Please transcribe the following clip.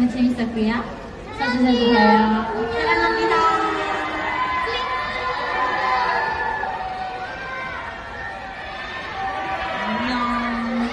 너무 재밌었고요. 사주셔서 봐요. 사랑합니다. 안녕.